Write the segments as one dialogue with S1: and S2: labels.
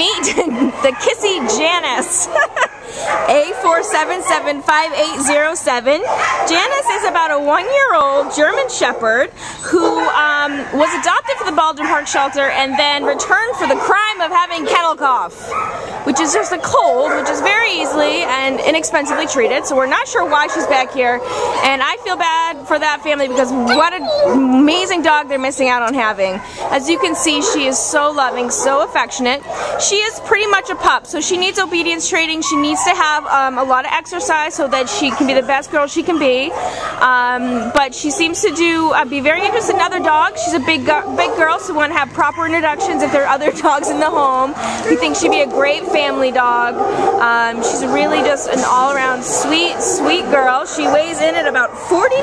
S1: meet the kissy Janice. A4775807. Janice is about a one-year-old German Shepherd who um, was adopted for the Baldwin Park shelter and then returned for the crime of having kennel cough, which is just a cold, which is very easily and inexpensively treated. So we're not sure why she's back here, and I feel bad for that family because what an amazing dog they're missing out on having. As you can see, she is so loving, so affectionate. She is pretty much a pup, so she needs obedience training. She needs to have um, a lot of exercise so that she can be the best girl she can be. Um, but she seems to do uh, be very interested in other dogs. She's a big big girl, so we want to have proper introductions if there are other dogs in the home. We think she'd be a great family dog. Um, she's really just an all-around sweet, sweet girl. She weighs in at about 49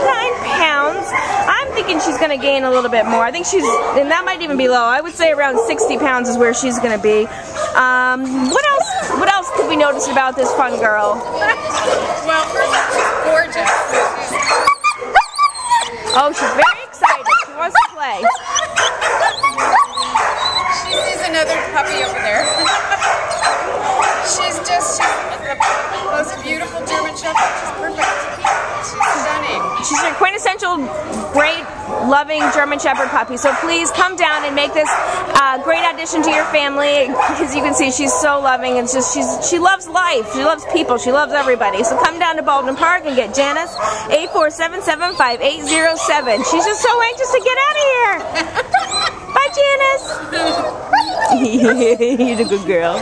S1: pounds. I'm thinking she's going to gain a little bit more. I think she's, and that might even be low. I would say around 60 pounds is where she's going to be. Um, what else? What else could we notice about this fun girl?
S2: well, first of all, she's gorgeous.
S1: oh, she's very excited. She wants to play.
S2: She sees another puppy over there. she's just she's the most beautiful German Shepherd. She's perfect.
S1: Quintessential great loving German Shepherd puppy. So please come down and make this uh, great addition to your family. As you can see, she's so loving. It's just she's she loves life. She loves people. She loves everybody. So come down to Baldwin Park and get Janice A4775807. She's just so anxious to get out of here. Bye, Janice. You're a good girl.